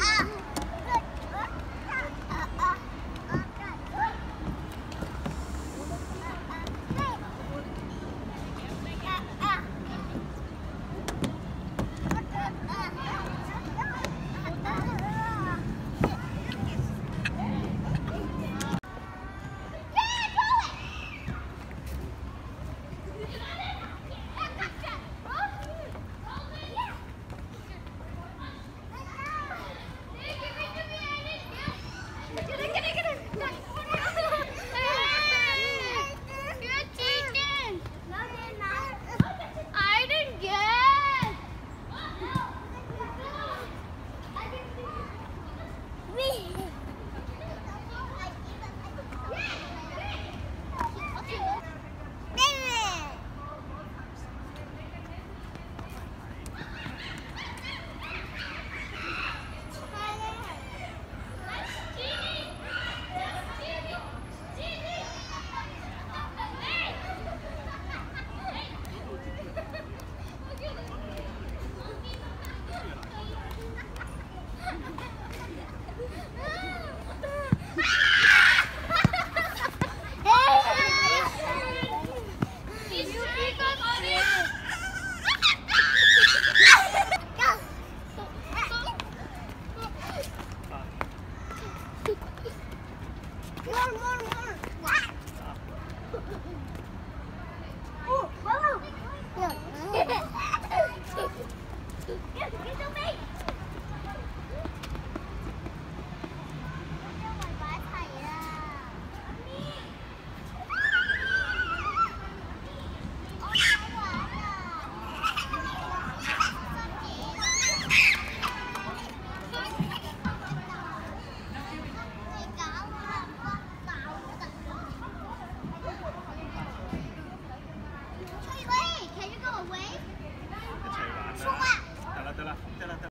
Ah.